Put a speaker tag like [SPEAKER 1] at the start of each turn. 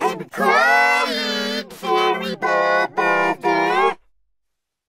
[SPEAKER 1] And cry.